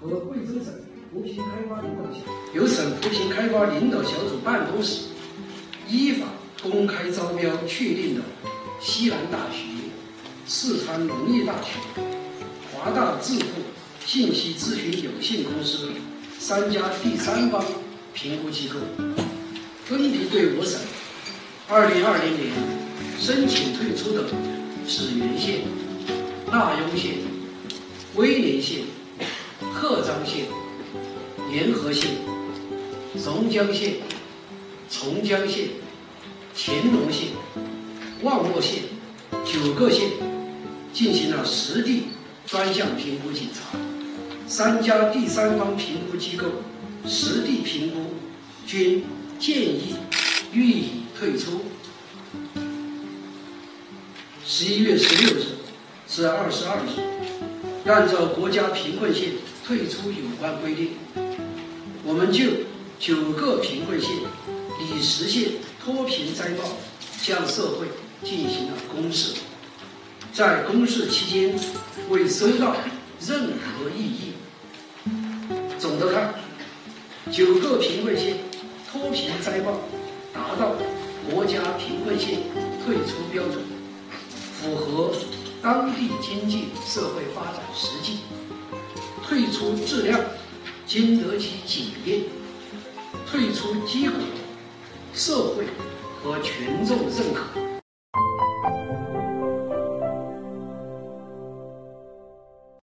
和贵州省扶贫开发领导小组由省扶贫开发领导小组办公室依法公开招标确定的西南大学、四川农业大学、华大智库信息咨询有限公司三家第三方评估机构，分别对我省2020年申请退出的紫云县、纳雍县、威宁县。鹤岗县、沿河县、榕江县、从江县、乾隆县、望洛县九个县进行了实地专项评估检查，三家第三方评估机构实地评估均建议予以退出。十一月十六日至二十二日，按照国家贫困县。退出有关规定，我们就九个贫困县已实现脱贫摘帽向社会进行了公示。在公示期间，未收到任何异议。总的看，九个贫困县脱贫摘帽达到国家贫困县退出标准，符合当地经济社会发展实际。退出质量经得起检验，退出结果社会和群众认可。